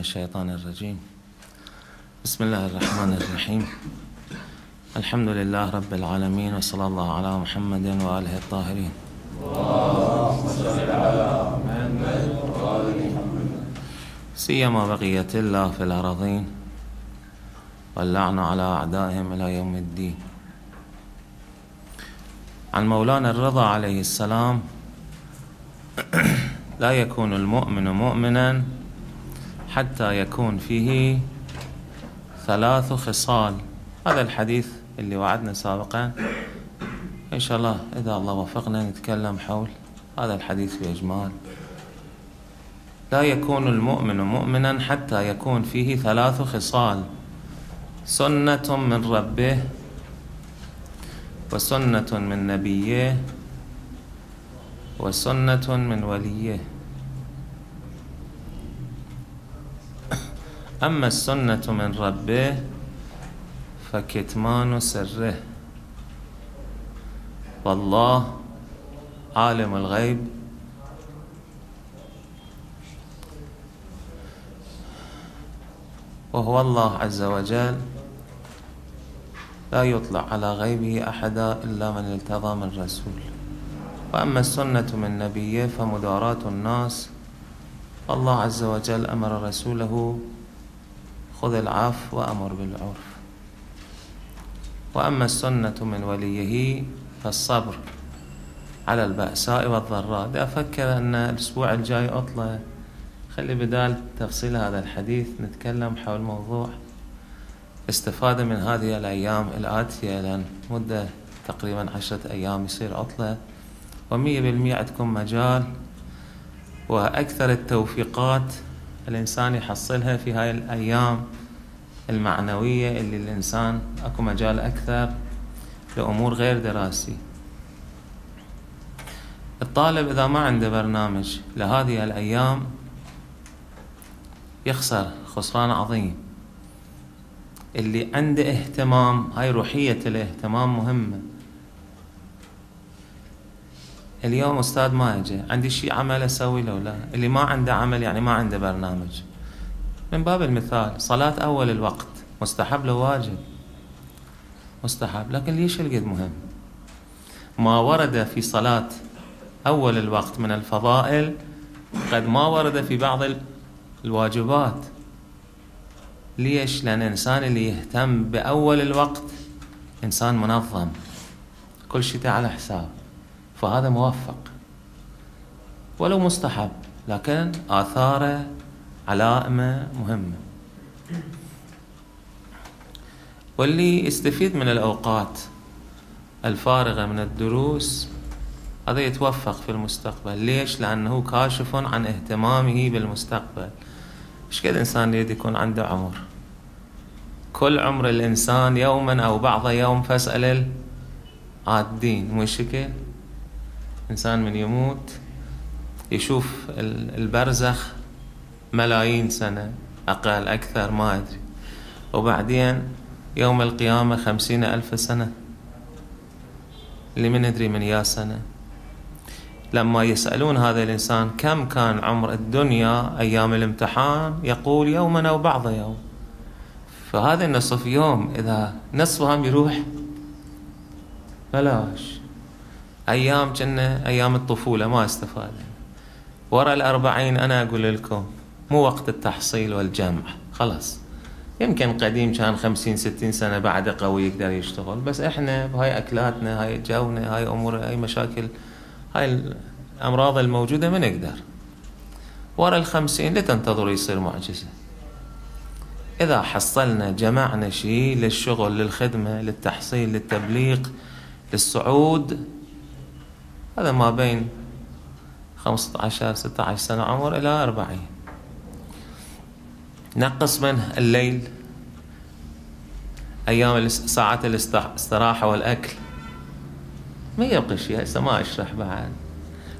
الشيطان الرجيم. بسم الله الرحمن الرحيم. الحمد لله رب العالمين وصلى الله على محمد وآله الطاهرين. اللهم صل على محمد سيما بقية الله في الأراضين واللعن على أعدائهم إلى يوم الدين. عن مولانا الرضا عليه السلام لا يكون المؤمن مؤمنا حتى يكون فيه ثلاث خصال. هذا الحديث اللي وعدنا سابقا. إن شاء الله إذا الله وفقنا نتكلم حول هذا الحديث بإجمال. لا يكون المؤمن مؤمنا حتى يكون فيه ثلاث خصال. سنة من ربه وسنة من نبيه وسنة من وليه. أما السنة من ربه فكتمان سره. والله عالم الغيب. وهو الله عز وجل لا يطلع على غيبه أحدا إلا من التضى من رسول. وأما السنة من نبيه فمداراة الناس. الله عز وجل أمر رسوله خذ العفو وأمر بالعرف. وأما السنة من وليه فالصبر على البأساء والضراء. دا أفكر أن الأسبوع الجاي أطلع. خلي بدال تفصيل هذا الحديث نتكلم حول موضوع استفادة من هذه الأيام الآتية لأن مدة تقريبا عشرة أيام يصير عطلة ومية بالمية عندكم مجال. وأكثر التوفيقات الإنسان يحصلها في هاي الأيام المعنوية اللي الإنسان أكو مجال أكثر لأمور غير دراسي. الطالب إذا ما عنده برنامج لهذه الأيام يخسر خسران عظيم. اللي عنده اهتمام هاي روحية الاهتمام مهمة. اليوم أستاذ ما يجي عندي شيء عمل أسوي له لا. اللي ما عنده عمل يعني ما عنده برنامج. من باب المثال صلاة أول الوقت مستحب لو واجب؟ مستحب. لكن ليش القد مهم؟ ما ورد في صلاة أول الوقت من الفضائل قد ما ورد في بعض الواجبات. ليش؟ لأن الإنسان اللي يهتم بأول الوقت إنسان منظم. كل شيء على حساب. فهذا موفق. ولو مستحب لكن آثاره علائمة مهمة. واللي يستفيد من الأوقات الفارغة من الدروس هذا يتوفق في المستقبل. ليش؟ لأنه كاشف عن اهتمامه بالمستقبل. إيش قد إنسان يريد يكون عنده عمر؟ كل عمر الإنسان يوما أو بعض يوم فاسأل العادين مو شكل؟ إنسان من يموت يشوف البرزخ ملايين سنة أقل أكثر ما أدري. وبعدين يوم القيامة خمسين ألف سنة. اللي من ندري من يا سنة. لما يسألون هذا الإنسان كم كان عمر الدنيا أيام الامتحان يقول يوما أو بعض يوم. فهذا النصف يوم إذا نصفهم يروح. بلاش. أيام كنا أيام الطفولة ما استفاد. ورا الأربعين أنا أقول لكم مو وقت التحصيل والجمع خلاص. يمكن قديم كان خمسين ستين سنة بعد قوي يقدر يشتغل بس إحنا بهاي أكلاتنا هاي جونا هاي أمور هاي مشاكل هاي الأمراض الموجودة ما نقدر ورا الخمسين لا تنتظروا يصير معجزة. إذا حصلنا جمعنا شيء للشغل للخدمة للتحصيل للتبليغ للصعود هذا ما بين 15 16 سنة عمر إلى 40 نقص منه الليل أيام ساعات الاستراحة والأكل. ما يبقى شيء هسه ما أشرح بعد.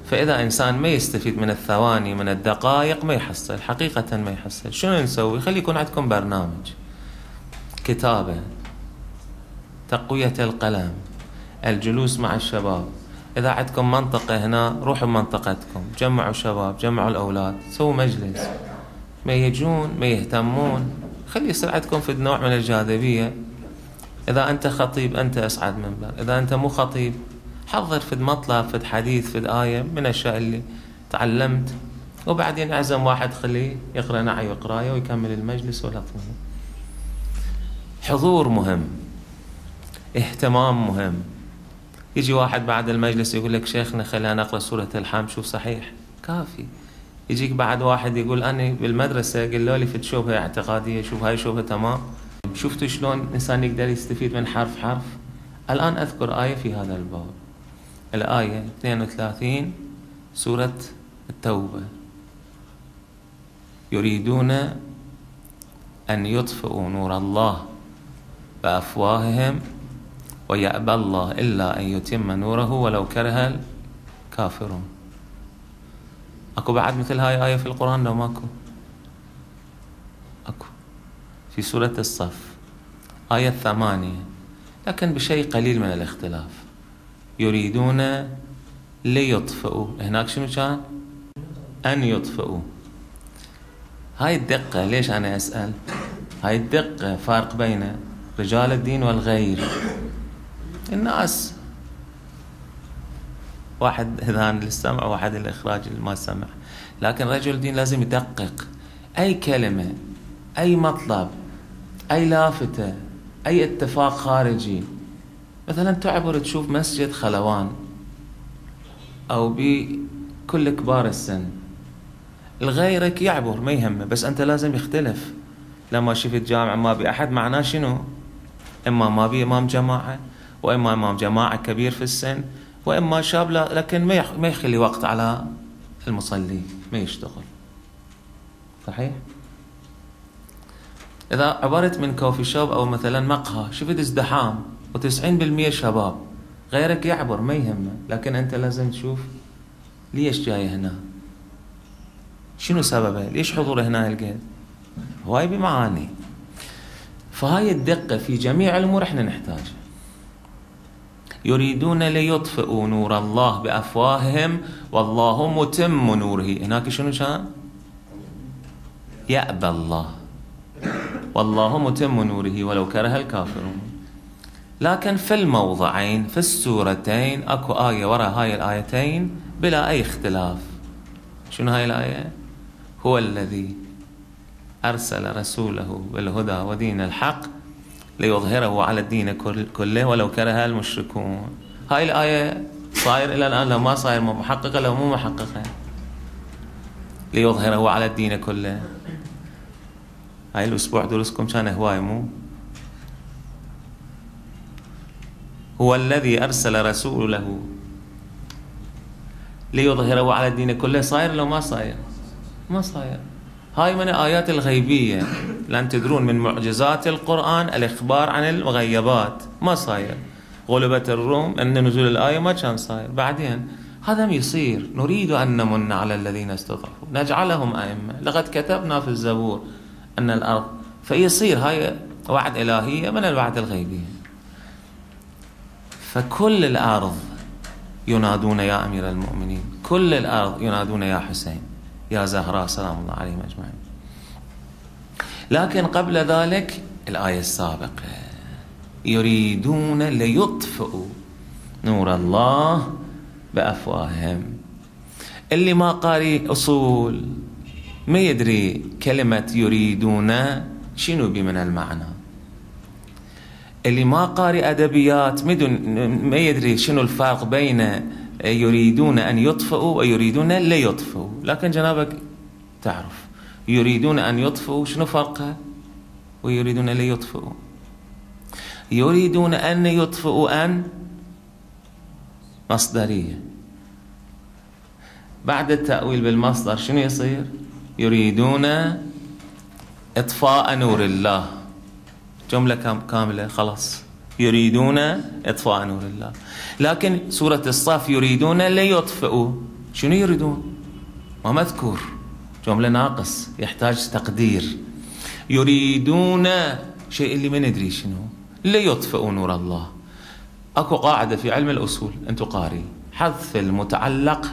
فإذا إنسان ما يستفيد من الثواني من الدقائق ما يحصل حقيقة ما يحصل. شنو نسوي؟ خلي يكون عندكم برنامج. كتابة تقوية القلم الجلوس مع الشباب. إذا عندكم منطقة هنا روحوا منطقتكم. جمعوا شباب جمعوا الأولاد سووا مجلس. ما يجون ما يهتمون. خلي يصير عندكم في نوع من الجاذبية. إذا أنت خطيب أنت أسعد منبر. إذا أنت مو خطيب حضر في مطلب في حديث في آية من الأشياء اللي تعلمت. وبعدين أعزم واحد خليه يقرأ نعي وقراية ويكمل المجلس طمه. حضور مهم. اهتمام مهم. يجي واحد بعد المجلس يقول لك شيخنا خلينا نقرأ سورة الحم شوف صحيح؟ كافي. يجيك بعد واحد يقول أنا بالمدرسة قالوا لي في شبهة اعتقادية شوف هاي شبهة تمام. شفتوا شلون الإنسان يقدر يستفيد من حرف حرف؟ الآن أذكر آية في هذا الباب. الآية 32 سورة التوبة. يريدون أن يطفئوا نور الله بأفواههم ويأبى الله إلا أن يتم نوره ولو كره الكافرون. أكو بعد مثل هاي آية في القرآن لو ماكو؟ أكو. في سورة الصف. آية ثمانية لكن بشيء قليل من الاختلاف. يريدون ليطفئوا. هناك شنو كان؟ أن يطفئوا. هاي الدقة ليش أنا أسأل؟ هاي الدقة فرق بين رجال الدين والغير. الناس. واحد اذان للسمع وواحد للاخراج ما سمع لكن رجل الدين لازم يدقق. أي كلمة أي مطلب أي لافتة أي اتفاق خارجي. مثلا تعبر تشوف مسجد خلوان أو بكل كبار السن. الغيرك يعبر ما يهمه بس أنت لازم يختلف. لما شفت جامع ما بي أحد معناه شنو؟ إما ما بي إمام جماعة وإما إمام جماعة كبير في السن وإما شاب لكن ما ما يخلي وقت على المصلي ما يشتغل صحيح؟ إذا عبرت من كوفي شوب أو مثلا مقهى شفت ازدحام و90% شباب غيرك يعبر ما يهمه لكن أنت لازم تشوف ليش جاي هنا؟ شنو سببه؟ ليش حضوره هنا هالقد هواي بمعاني. فهاي الدقة في جميع الأمور إحنا نحتاجها. يريدون ليطفئوا نور الله بأفواههم والله متم نوره. هناك شنو كان يأبى الله. والله متم نوره ولو كره الكافرون. لكن في الموضعين في السورتين أكو آية وراء هاي الآيتين بلا أي اختلاف. شنو هاي الآية؟ هو الذي أرسل رسوله بالهدى ودين الحق ليظهره على الدين كله ولو كره المشركون. هاي الآية صاير إلى الآن لو ما صاير محققة لو مو محققة. ليظهره على الدين كله. هاي الأسبوع دروسكم كان هواي مو؟ هو الذي أرسل رسوله ليظهره على الدين كله. صاير لو ما صاير؟ ما صاير. هاي من الآيات الغيبية. لأن تدرون من معجزات القرآن الإخبار عن المغيبات. ما صاير. غلبت الروم أن نزول الآية ما كان صاير. بعدين هذا يصير. نريد أن نمن على الذين استضعفوا. نجعلهم أئمة. لقد كتبنا في الزبور أن الأرض. فيصير هاي وعد إلهية من الوعد الغيبية. فكل الأرض ينادون يا أمير المؤمنين. كل الأرض ينادون يا حسين. يا زهراء سلام الله عليهم أجمعين. لكن قبل ذلك الآية السابقة يريدون ليطفئوا نور الله بأفواههم. اللي ما قاري أصول ما يدري كلمة يريدون شنو بي من المعنى اللي ما قاري أدبيات ما يدري شنو الفرق بين يريدون أن يطفئوا ويريدون ليطفئوا لكن جنابك تعرف يريدون أن يطفئوا شنو فرقها؟ ويريدون ليطفئوا يريدون أن يطفئوا أن؟ مصدرية. بعد التأويل بالمصدر شنو يصير؟ يريدون إطفاء نور الله. جملة كاملة خلاص. يريدون إطفاء نور الله. لكن سورة الصف يريدون ليطفئوا. شنو يريدون؟ ما مذكور. جملة ناقص يحتاج تقدير. يريدون شيء اللي ما ندري شنو ليطفئوا نور الله. أكو قاعدة في علم الأصول أنتم قاري. حذف المتعلق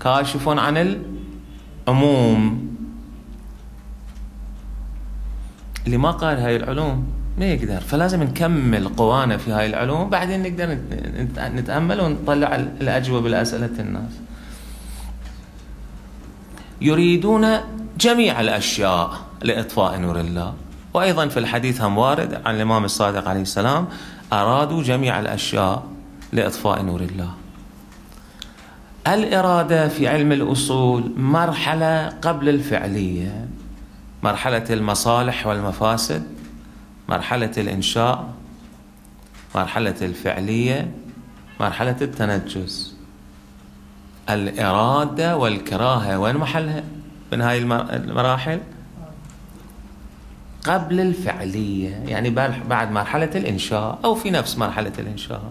كاشف عن العموم. اللي ما قال هاي العلوم ما يقدر. فلازم نكمل قوانا في هاي العلوم بعدين نقدر نتأمل ونطلع الأجوبة لأسئلة الناس. يريدون جميع الأشياء لإطفاء نور الله. وأيضا في الحديث هم وارد عن الإمام الصادق عليه السلام أرادوا جميع الأشياء لإطفاء نور الله. الإرادة في علم الأصول مرحلة قبل الفعلية. مرحلة المصالح والمفاسد مرحلة الإنشاء مرحلة الفعلية مرحلة التنجس. الإرادة والكراهة وين محلها؟ من هاي المراحل؟ قبل الفعلية يعني بعد مرحلة الإنشاء أو في نفس مرحلة الإنشاء.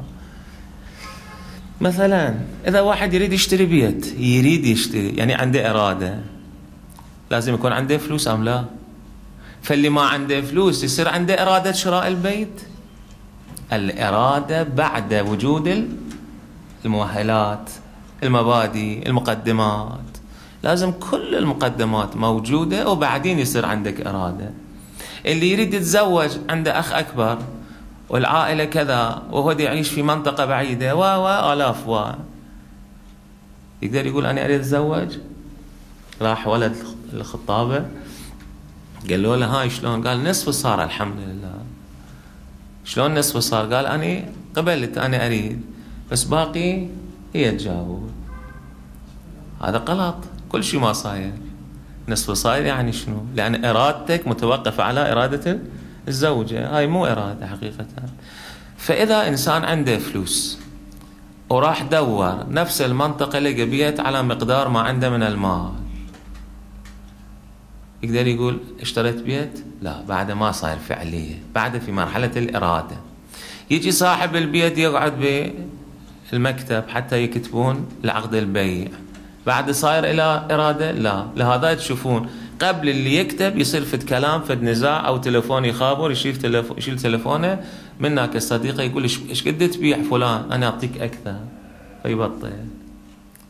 مثلا إذا واحد يريد يشتري بيت يريد يشتري يعني عنده إرادة. لازم يكون عنده فلوس أم لا؟ فاللي ما عنده فلوس يصير عنده إرادة شراء البيت. الإرادة بعد وجود المؤهلات المبادئ المقدمات. لازم كل المقدمات موجودة وبعدين يصير عندك إرادة. اللي يريد يتزوج عنده أخ أكبر والعائلة كذا وهو يعيش في منطقة بعيدة و و آلاف و. يقدر يقول أنا أريد أتزوج؟ راح ولد الخطابة. قال له هاي شلون؟ قال نصف صار الحمد لله شلون نصف صار؟ قال أنا قبلت أنا أريد بس باقي هي تجاوب. هذا غلط. كل شيء ما صاير. نصف صاير يعني شنو؟ لأن إرادتك متوقفة على إرادة الزوجة. هاي مو إرادة حقيقة. فإذا إنسان عنده فلوس وراح دور نفس المنطقة لقى بيت على مقدار ما عنده من المال يقدر يقول اشتريت بيت؟ لا بعد ما صاير فعلية بعد في مرحلة الإرادة. يجي صاحب البيت يقعد بالمكتب حتى يكتبون العقد البيع. بعد صاير إلى إرادة؟ لا. لهذا تشوفون قبل اللي يكتب يصير فد كلام فد نزاع أو تليفون يخابر يشيل تليفون يشيل تليفونه منك الصديقه يقول إيش قد تبيع فلان؟ أنا أعطيك أكثر. فيبطل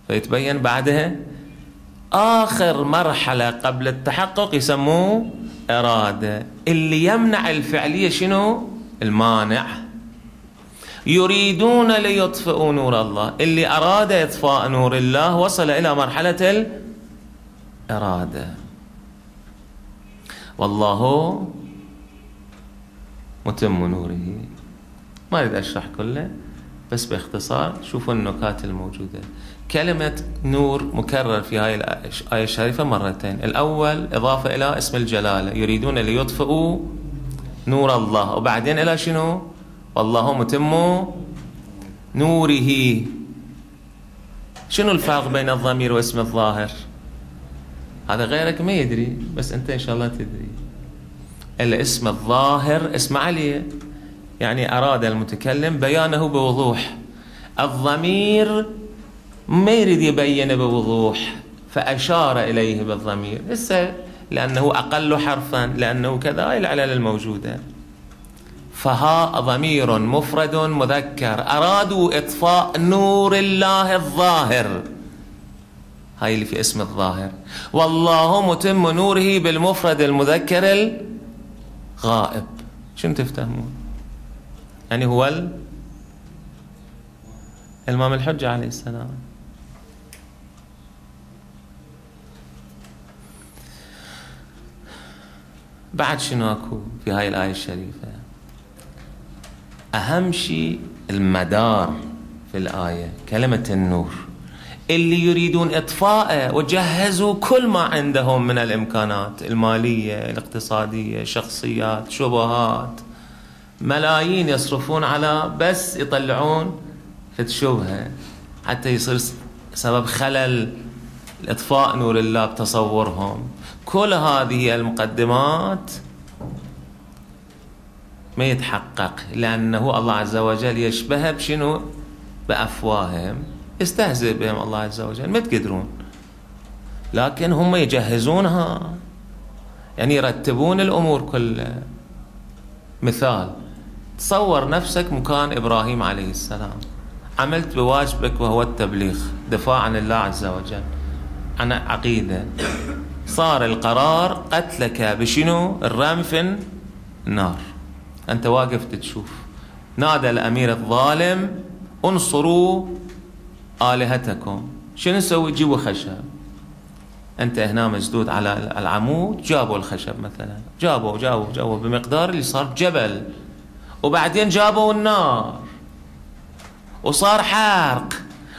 فيتبين بعدها آخر مرحلة قبل التحقق يسموه إرادة. اللي يمنع الفعلية شنو؟ المانع. يريدون ليطفئوا نور الله. اللي أراد إطفاء نور الله وصل إلى مرحلة الإرادة. والله متم نوره. ما أريد أشرح كله بس باختصار شوفوا النكات الموجودة. كلمة نور مكرر في هاي الآية الشريفة مرتين. الأول إضافة إلى اسم الجلالة. يريدون ليطفئوا نور الله. وبعدين إلى شنو؟ والله متم نوره. شنو الفرق بين الضمير واسم الظاهر؟ هذا غيرك ما يدري بس أنت إن شاء الله تدري. الاسم الظاهر اسم علي يعني أراد المتكلم بيانه بوضوح. الضمير ما يريد يبين بوضوح فأشار إليه بالضمير. هسه لأنه أقل حرفا لأنه كذا هاي العلل الموجودة. فها ضمير مفرد مذكر. أرادوا إطفاء نور الله الظاهر. هاي اللي في اسم الظاهر. والله متم نوره بالمفرد المذكر الغائب. شنو تفتهمون؟ يعني هو الإمام الحجة عليه السلام. بعد شنو اكو في هاي الآية الشريفة؟ أهم شيء المدار في الآية كلمة النور. اللي يريدون إطفاءه وجهزوا كل ما عندهم من الإمكانات المالية الاقتصادية شخصيات شبهات. ملايين يصرفون على بس يطلعون فد شبهة حتى يصير سبب خلل إطفاء نور الله بتصورهم. كل هذه المقدمات ما يتحقق لأنه الله عز وجل يشبه بشنو؟ بأفواههم. يستهزئ بهم الله عز وجل ما تقدرون. لكن هم يجهزونها. يعني يرتبون الأمور كلها. مثال تصور نفسك مكان إبراهيم عليه السلام. عملت بواجبك وهو التبليغ دفاع عن الله عز وجل. عن عقيدة. صار القرار قتلك بشنو؟ الرمي في النار أنت واقف تشوف. نادى الأمير الظالم انصروا آلهتكم. شنو نسوي؟ جيبوا خشب. أنت هنا مسدود على العمود جابوا الخشب مثلا. جابوا جابوا جابوا بمقدار اللي صار جبل وبعدين جابوا النار. وصار حرق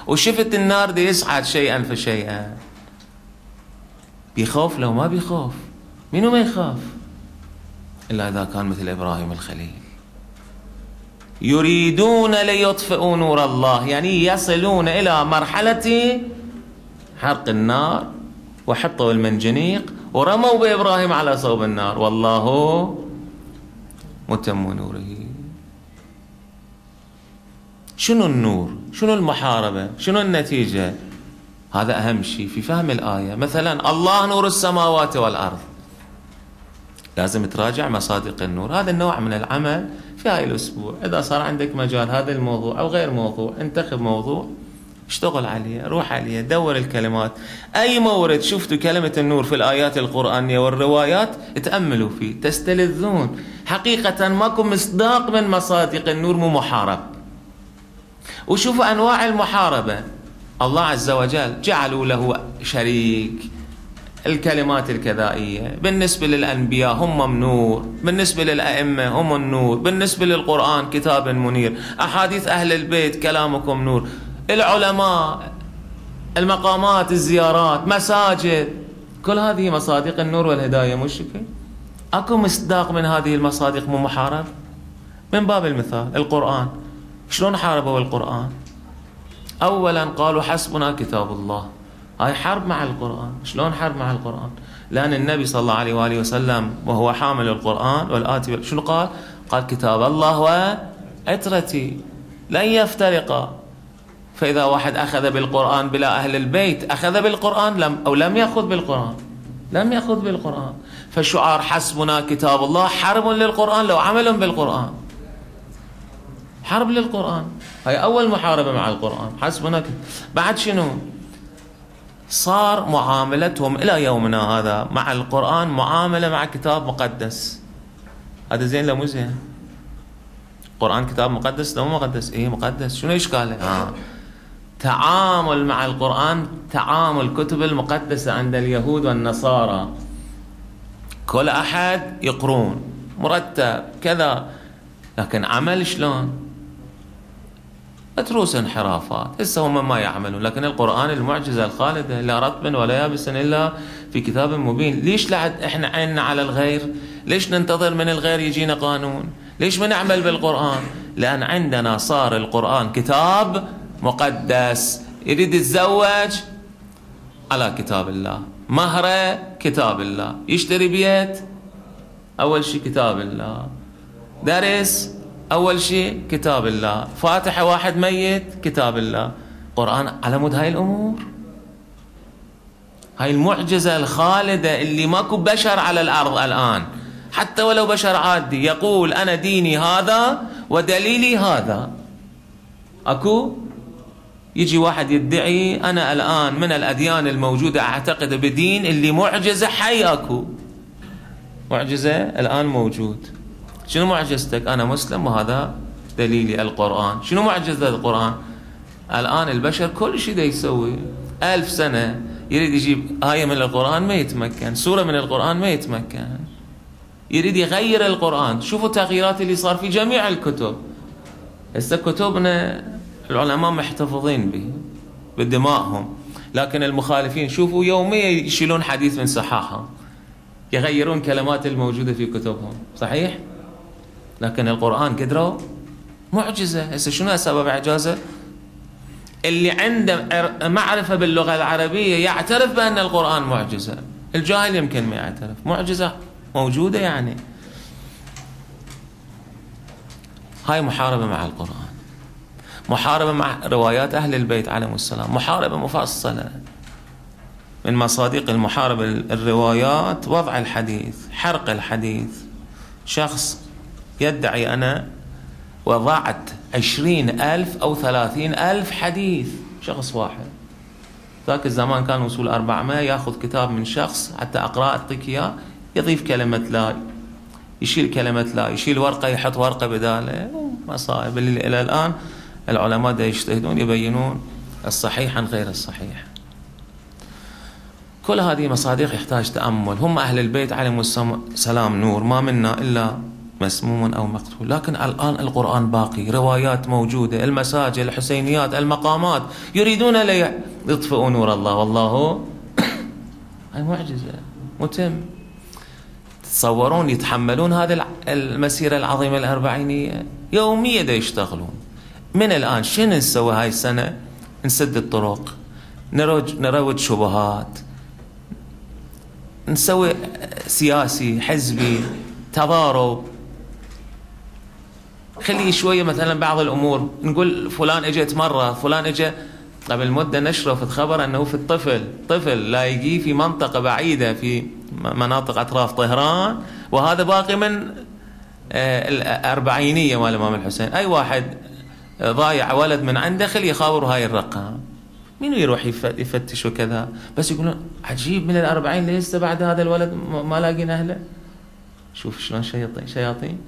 وشفت النار دي يصعد شيئا فشيئا. بيخاف لو ما بيخاف. منو ما يخاف؟ إلا إذا كان مثل إبراهيم الخليل. يريدون ليطفئوا نور الله يعني يصلون إلى مرحلة حرق النار وحطوا المنجنيق ورموا بإبراهيم على صوب النار. والله متم نوره. شنو النور؟ شنو المحاربة؟ شنو النتيجة؟ هذا أهم شيء في فهم الآية. مثلا الله نور السماوات والأرض. لازم تراجع مصادق النور. هذا النوع من العمل في هاي الأسبوع. إذا صار عندك مجال هذا الموضوع أو غير موضوع انتخب موضوع اشتغل عليه روح عليه دور الكلمات. أي مورد شفتوا كلمة النور في الآيات القرآنية والروايات تأملوا فيه تستلذون. حقيقة ماكو مصداق من مصادق النور مو محارب. وشوفوا أنواع المحاربة. الله عز وجل جعلوا له شريك. الكلمات الكذائية بالنسبة للأنبياء هم نور بالنسبة للأئمة هم النور بالنسبة للقرآن كتاب منير أحاديث أهل البيت كلامكم نور. العلماء المقامات الزيارات مساجد كل هذه مصادق النور والهداية مش أكو مصداق من هذه المصادق مو محارب؟ من باب المثال القرآن. شلون حاربوا القرآن؟ أولا قالوا حسبنا كتاب الله. هاي حرب مع القرآن. شلون حرب مع القرآن؟ لأن النبي صلى الله عليه وآله وسلم وهو حامل القرآن والآتي شنو قال؟ قال كتاب الله وعترتي. لن يفترقا فإذا واحد أخذ بالقرآن بلا أهل البيت أخذ بالقرآن لم أو لم يأخذ بالقرآن. لم يأخذ بالقرآن. فالشعار حسبنا كتاب الله حرب للقرآن لو عمل بالقرآن. حرب للقرآن. هاي أول محاربة مع القرآن. حسبنا بعد شنو؟ صار معاملتهم إلى يومنا هذا مع القرآن معاملة مع كتاب مقدس. هذا زين لا مو زين؟ القرآن كتاب مقدس لا مو مقدس؟ إيه مقدس. شنو إشكاله آه. تعامل مع القرآن تعامل كتب المقدسة عند اليهود والنصارى. كل أحد يقرون. مرتب. كذا. لكن عمل شلون؟ متروس انحرافات. هسه هم ما يعملون لكن القرآن المعجزة الخالدة لا رطب ولا يابس إلا في كتاب مبين. ليش لعد إحنا عيننا على الغير؟ ليش ننتظر من الغير يجينا قانون؟ ليش ما نعمل بالقرآن؟ لأن عندنا صار القرآن كتاب مقدس. يريد يتزوج على كتاب الله. مهرة كتاب الله. يشتري بيت؟ أول شيء كتاب الله. درس أول شيء كتاب الله. فاتحة واحد ميت كتاب الله. قرآن على مود هاي الأمور. هاي المعجزة الخالدة اللي ماكو بشر على الأرض الآن. حتى ولو بشر عادي يقول أنا ديني هذا ودليلي هذا. أكو؟ يجي واحد يدعي أنا الآن من الأديان الموجودة أعتقد بدين اللي معجزة حي أكو. معجزة الآن موجود. شنو معجزتك؟ أنا مسلم وهذا دليلي القرآن. شنو معجزة القرآن؟ الآن البشر كل شيء دا يسوي. ألف سنة يريد يجيب آية من القرآن ما يتمكن سورة من القرآن ما يتمكن. يريد يغير القرآن. شوفوا التغييرات اللي صار في جميع الكتب. هسه كتبنا العلماء محتفظين به بدمائهم. لكن المخالفين شوفوا يوميا يشيلون حديث من صحاحهم يغيرون كلمات الموجودة في كتبهم. صحيح؟ لكن القرآن قدروا معجزة. هسه شنو سبب إعجازه؟ اللي عنده معرفة باللغة العربية يعترف بأن القرآن معجزة. الجاهل يمكن ما يعترف. معجزة موجودة يعني. هاي محاربة مع القرآن. محاربة مع روايات أهل البيت عليهم السلام. محاربة مفصلة. من مصادق المحاربة الروايات وضع الحديث حرق الحديث. شخص يدعي أنا وضعت عشرين ألف أو ثلاثين ألف حديث شخص واحد. ذاك الزمان كان وصول أربعمائة يأخذ كتاب من شخص حتى أقرأ أعطيك إياه يضيف كلمة لا يشيل كلمة لا يشيل ورقة يحط ورقة بدالة مصائب. اللي إلى الآن العلماء دا يجتهدون يبينون الصحيح عن غير الصحيح. كل هذه مصادق يحتاج تأمل. هم أهل البيت عليهم السلام نور. ما منا إلا مسموم أو مقتول. لكن الآن القرآن باقي روايات موجودة المساجد الحسينيات المقامات يريدون ليطفئوا نور الله. والله هاي معجزة متم. تتصورون يتحملون هذه المسيرة العظيمة الأربعينية؟ يوميا دا يشتغلون. من الآن شنو نسوي هاي السنة؟ نسد الطرق نروج, نروج شبهات نسوي سياسي حزبي تضارب. خلي شوية مثلا بعض الأمور. نقول فلان اجت مره فلان اجى قبل مدة نشرف خبر إنه في الطفل. طفل لاقيه في منطقة بعيدة في مناطق أطراف طهران. وهذا باقي من آه، الأربعينية مال الإمام الحسين. أي واحد ضايع ولد من عنده خليه يخابر هاي الرقم. مين يروح يفتش وكذا بس يقولون عجيب من الأربعين لسه بعد هذا الولد ما لاقين أهله. شوف شلون شياطين شياطين.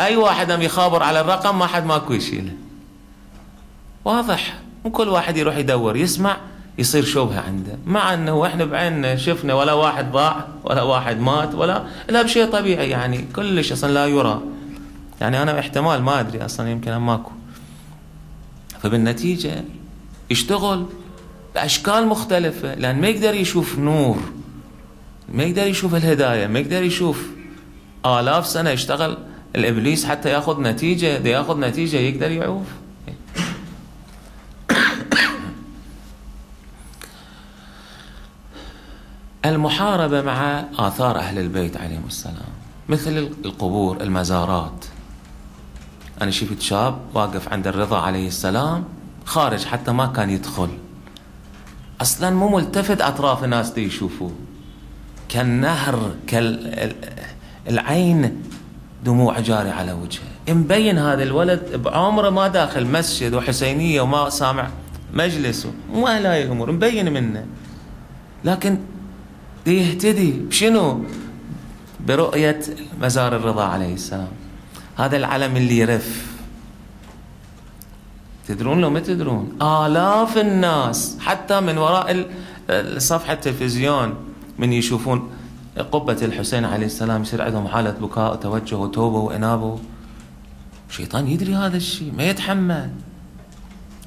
أي واحد أم يخابر على الرقم ما حد ماكو يشيله. واضح. مو كل واحد يروح يدور يسمع يصير شبهة عنده. مع أنه إحنا بعيننا شفنا ولا واحد ضاع ولا واحد مات ولا لا بشيء طبيعي يعني. كلش أصلا لا يرى. يعني أنا احتمال ما أدري أصلا يمكن ماكو. فبالنتيجة يشتغل بأشكال مختلفة لأن ما يقدر يشوف نور ما يقدر يشوف الهداية ما يقدر يشوف آلاف سنة يشتغل الإبليس حتى يأخذ نتيجة إذا يأخذ نتيجة يقدر يعوف. المحاربة مع آثار أهل البيت عليهم السلام مثل القبور المزارات. أنا شفت شاب واقف عند الرضا عليه السلام خارج حتى ما كان يدخل. أصلا مو ملتفت أطراف الناس دي يشوفوه. كالنهر كالعين دموع جاري على وجهه. مبين هذا الولد بعمره ما داخل مسجد وحسينية وما سامع مجلس مو أهل هاي الأمور مبين منه. لكن يهتدي بشنو؟ برؤية مزار الرضا عليه السلام. هذا العلم اللي يرف. تدرون لو ما تدرون؟ آلاف الناس حتى من وراء صفحة التلفزيون من يشوفون قبة الحسين عليه السلام يصير عندهم حالة بكاء وتوجه وتوبة وإنابة. شيطان يدري هذا الشيء ما يتحمل.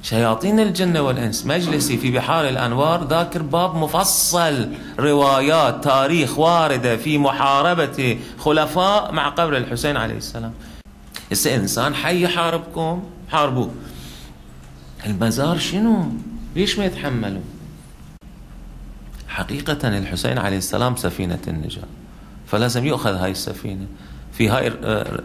شياطين الجن والإنس. مجلسي في بحار الأنوار ذاكر باب مفصل. روايات تاريخ واردة في محاربة خلفاء مع قبر الحسين عليه السلام. هسه إنسان حي يحاربكم؟ حاربوه. المزار شنو؟ ليش ما يتحملوا؟ حقيقة الحسين عليه السلام سفينة النجاة فلازم يؤخذ هاي السفينة. في هاي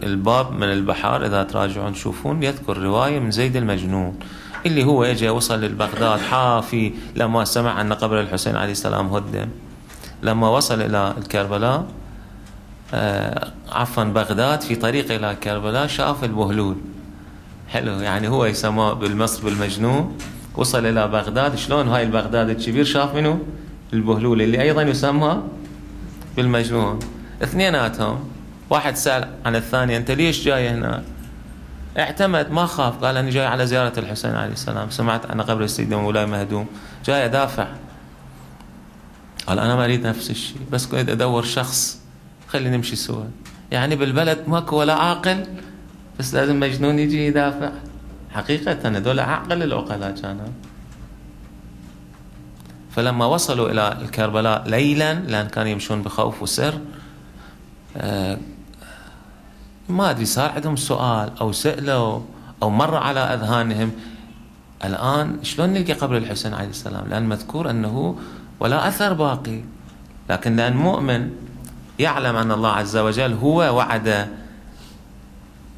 الباب من البحار إذا تراجعون تشوفون يذكر رواية من زيد المجنون اللي هو اجى وصل لبغداد حافي لما سمع أن قبر الحسين عليه السلام هدم. لما وصل إلى الكربلاء آه عفوا بغداد في طريق إلى كربلاء شاف البهلول. حلو يعني هو يسمى بالمصر بالمجنون. وصل إلى بغداد شلون هاي البغداد الكبير شاف منه البهلول اللي أيضا يسمى بالمجنون اثنيناتهم. واحد سأل عن الثاني أنت ليش جاي هنا؟ اعتمد ما خاف. قال أنا جاي على زيارة الحسين عليه السلام. سمعت عن قبر السيدة مولاي مهدوم. جاي أدافع. قال أنا ما أريد نفس الشيء. بس كنت أدور شخص. خلي نمشي سوا. يعني بالبلد ماكو ولا عاقل بس لازم مجنون يجي يدافع. حقيقة هذول أعقل العقلاء كانوا فلما وصلوا إلى الكربلاء ليلا لأن كانوا يمشون بخوف وسر آه، ما أدري صار عندهم سؤال أو سألوا أو مر على أذهانهم. الآن شلون نلقى قبر الحسين عليه السلام؟ لأن مذكور أنه ولا أثر باقي. لكن لأن مؤمن يعلم أن الله عز وجل هو وعد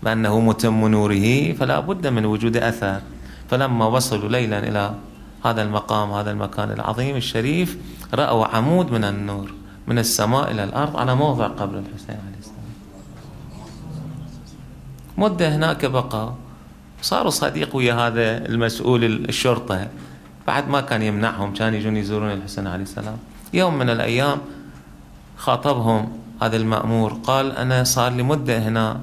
بأنه متم نوره فلا بد من وجود أثر. فلما وصلوا ليلا إلى هذا المقام هذا المكان العظيم الشريف رأوا عمود من النور من السماء إلى الأرض على موضع قبر الحسين عليه السلام. مدة هناك بقى صاروا صديق ويا هذا المسؤول الشرطة. بعد ما كان يمنعهم كان يجون يزورون الحسين عليه السلام. يوم من الأيام خاطبهم هذا المأمور قال أنا صار لي مدة هنا.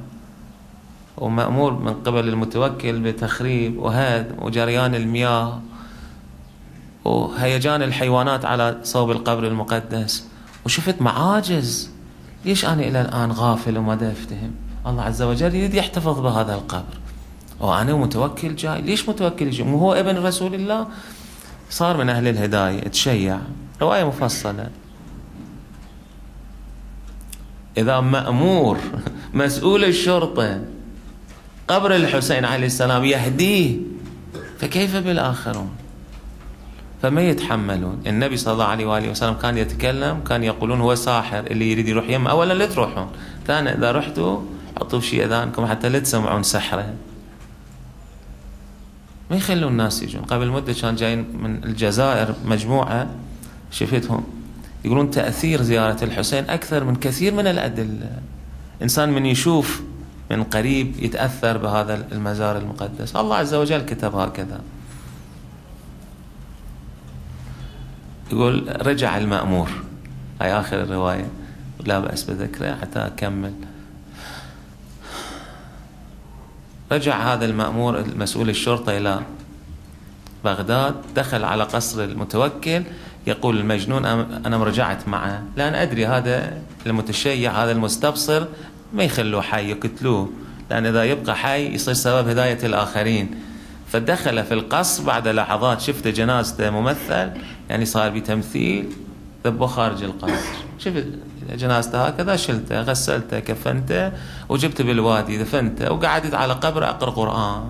ومأمور من قبل المتوكل بتخريب وهدم وجريان المياه. وهيجان الحيوانات على صوب القبر المقدس. وشفت معاجز. ليش أنا إلى الآن غافل وما أفتهم الله عز وجل يريد يحتفظ بهذا القبر. وأنا متوكل جاي. ليش متوكل جاي مو هو ابن رسول الله؟ صار من أهل الهداية. تشيع. رواية مفصلة. إذا مأمور مسؤول الشرطة قبر الحسين عليه السلام يهديه فكيف بالآخرون؟ فما يتحملون. النبي صلى الله عليه وآله وسلم كان يتكلم كان يقولون هو ساحر اللي يريد يروح يم أولا لا تروحون. ثانيا إذا رحتوا حطوا شيء أذانكم حتى لا تسمعون سحرة. ما يخلون الناس يجون. قبل مدة كان جايين من الجزائر مجموعة شفتهم؟ يقولون تأثير زيارة الحسين أكثر من كثير من الأدلة. إنسان من يشوف من قريب يتأثر بهذا المزار المقدس. الله عز وجل كتب هكذا. يقول رجع المأمور. هاي آخر الرواية. لا بأس بذكره حتى أكمل. رجع هذا المأمور المسؤول الشرطة إلى بغداد دخل على قصر المتوكل يقول المجنون أنا رجعت معه. لأن أدري هذا المتشيع هذا المستبصر ما يخلوه حي يقتلوه. لأن إذا يبقى حي يصير سبب هداية الآخرين. فدخل في القصر بعد لحظات شفت جنازته ممثل يعني صار بتمثيل ذبه خارج القصر. شفت جنازته هكذا شلته غسلته كفنته وجبته بالوادي دفنته وقعدت على قبره أقرأ قرآن.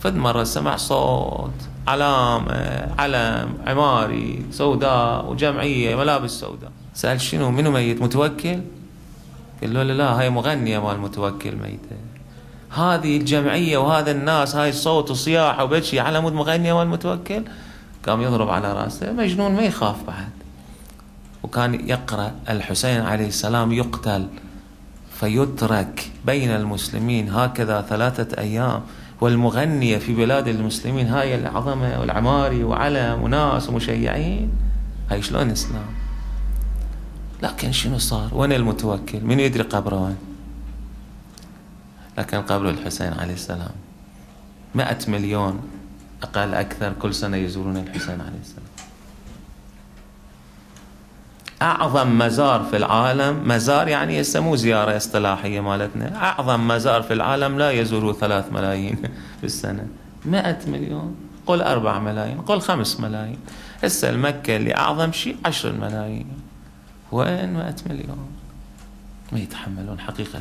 فد مرة سمع صوت علامة علم عماري سوداء وجمعية ملابس سوداء. سأل شنو منو ميت؟ متوكل؟ قال له لا هاي مغنية مال متوكل ميتة. هذه الجمعية وهذا الناس هاي صوت وصياح وبكي على مود مغنية مال متوكل؟ قام يضرب على رأسه مجنون ما يخاف بعد. وكان يقرأ الحسين عليه السلام يقتل فيترك بين المسلمين. هكذا ثلاثة أيام والمغنية في بلاد المسلمين هاي العظمة والعماري وعلم وناس ومشيعين. هاي شلون إسلام؟ لكن شنو صار؟ وين المتوكل؟ من يدري قبره وين؟ لكن قبر الحسين عليه السلام. مئة مليون أقل أكثر كل سنة يزورون الحسين عليه السلام. أعظم مزار في العالم مزار يعني يسموه زيارة اصطلاحية مالتنا. أعظم مزار في العالم لا يزوره ثلاث ملايين في السنة. مئة مليون قل أربع ملايين قل خمس ملايين. هسه المكة اللي أعظم شيء عشر ملايين. وين مئة مليون؟ ما يتحملون حقيقة.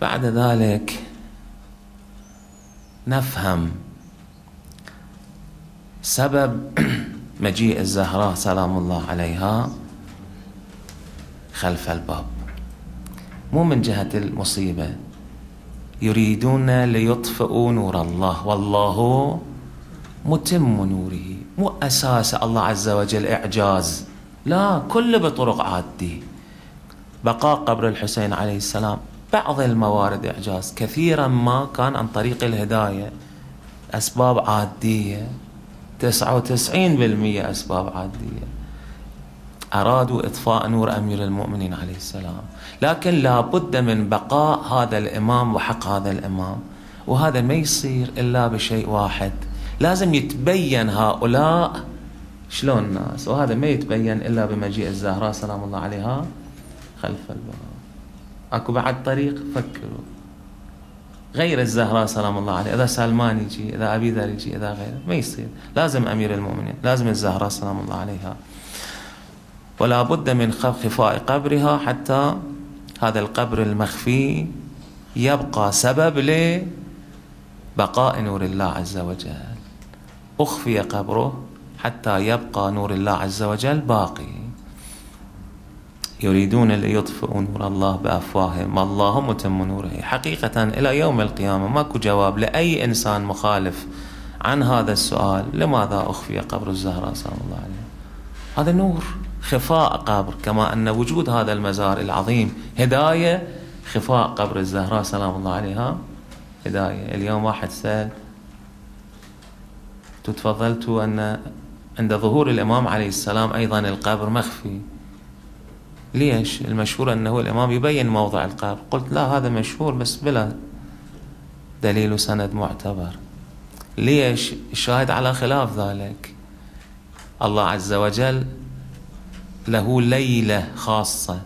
بعد ذلك نفهم سبب مجيء الزهراء سلام الله عليها خلف الباب. مو من جهة المصيبة. يريدون ليطفئوا نور الله. والله متم نوره. مو أساس الله عز وجل إعجاز. لا كل بطرق عادي. بقاء قبر الحسين عليه السلام. بعض الموارد إعجاز. كثيرا ما كان عن طريق الهداية. أسباب عادية. تسعة وتسعين بالمية أسباب عادية. أرادوا إطفاء نور أمير المؤمنين عليه السلام. لكن لا بد من بقاء هذا الإمام وحق هذا الإمام. وهذا ما يصير إلا بشيء واحد. لازم يتبين هؤلاء شلون الناس. وهذا ما يتبين إلا بمجيء الزهراء سلام الله عليها خلف الباب. أكو بعد طريق؟ فكروا. غير الزهراء سلام الله عليه. إذا سلمان يجي إذا أبي ذر يجي إذا غيره ما يصير. لازم أمير المؤمنين لازم الزهراء سلام الله عليها. ولا بد من خفاء قبرها حتى هذا القبر المخفي يبقى سبب لبقاء نور الله عز وجل. أخفي قبره حتى يبقى نور الله عز وجل باقي. يريدون ليطفئوا نور الله بأفواههم. الله متم نوره. حقيقة إلى يوم القيامة ماكو جواب لأي إنسان مخالف عن هذا السؤال. لماذا أخفي قبر الزهراء؟ سلام الله عليه هذا نور خفاء قبر كما أن وجود هذا المزار العظيم. هداية خفاء قبر الزهراء. سلام الله عليها. هداية. اليوم واحد سأل. تفضلت أن عند ظهور الإمام عليه السلام أيضا القبر مخفي. ليش؟ المشهور أنه الإمام يبين موضع القبر قلت لا هذا مشهور بس بلا دليل وسند معتبر. ليش؟ الشاهد على خلاف ذلك. الله عز وجل له ليلة خاصة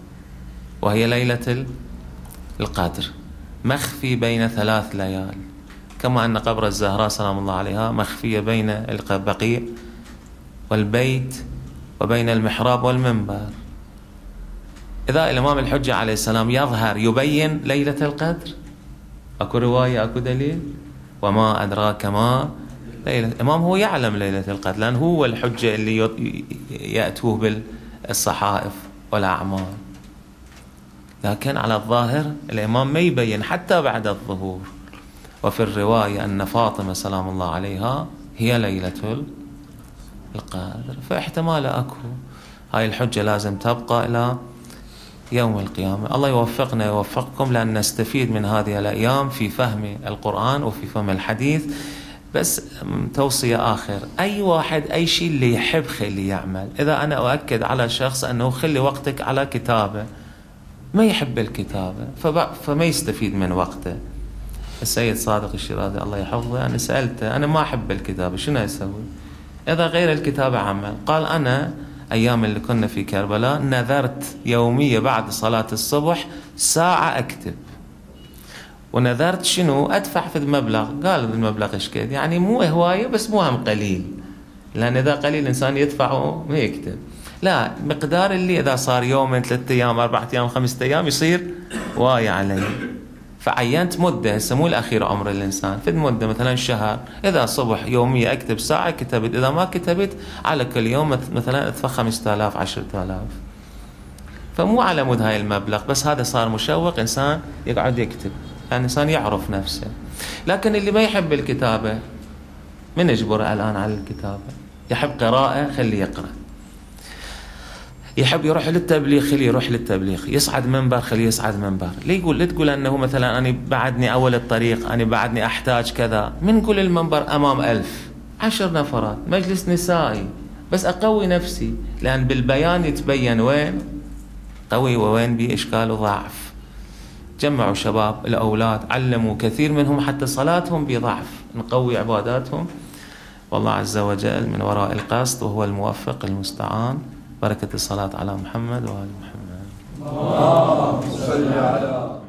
وهي ليلة القدر. مخفي بين ثلاث ليال. كما أن قبر الزهراء سلام الله عليها مخفية بين البقيع والبيت وبين المحراب والمنبر. إذا الإمام الحجة عليه السلام يظهر يبين ليلة القدر. أكو رواية أكو دليل. وما أدراك ما ليلة الإمام هو يعلم ليلة القدر لأن هو الحجة اللي يأتوه بالصحائف والأعمال. لكن على الظاهر الإمام ما يبين حتى بعد الظهور. وفي الرواية أن فاطمة سلام الله عليها هي ليلة القدر. فاحتمال أكو. هاي الحجة لازم تبقى إلى يوم القيامة. الله يوفقنا يوفقكم لأن نستفيد من هذه الأيام في فهم القرآن وفي فهم الحديث. بس توصية آخر. أي واحد أي شيء اللي يحب خلي يعمل. إذا أنا أؤكد على شخص أنه خلي وقتك على كتابة. ما يحب الكتابة فما يستفيد من وقته. السيد صادق الشيرازي الله يحفظه أنا سألته أنا ما أحب الكتابة شنو أسوي؟ إذا غير الكتابة عمل. قال أنا أيام اللي كنا في كربلاء نذرت يومية بعد صلاة الصبح ساعة أكتب. ونذرت شنو؟ أدفع في المبلغ. قال المبلغ إيش كذا يعني مو هواية بس مو هم قليل. لأن إذا قليل الإنسان يدفعه ما يكتب. لا مقدار اللي إذا صار يومين ثلاثة أيام أربعة أيام خمسة أيام يصير واية علي. فعينت مدة هسه مو الأخير عمر الإنسان. في مدة مثلا شهر إذا صبح يومية أكتب ساعة كتبت إذا ما كتبت على كل يوم مثلا أدفع 5000 10000 فمو على مود هاي المبلغ بس هذا صار مشوق إنسان يقعد يكتب. يعني إنسان يعرف نفسه. لكن اللي ما يحب الكتابة من يجبره الآن على الكتابة؟ يحب قراءة خليه يقرأ. يحب يروح للتبليغ خليه يروح للتبليغ. يصعد منبر خليه يصعد منبر. ليه يقول لا تقول أنه مثلا أنا بعدني أول الطريق أنا بعدني أحتاج كذا. من قول المنبر أمام ألف عشر نفرات مجلس نسائي. بس أقوي نفسي لأن بالبيان يتبين وين؟ قوي ووين؟ بي اشكال وضعف جمعوا شباب الأولاد علموا كثير منهم حتى صلاتهم بضعف. نقوي عباداتهم. والله عز وجل من وراء القصد وهو الموفق المستعان. بركة الصلاة على محمد وآل محمد. اللهم صل على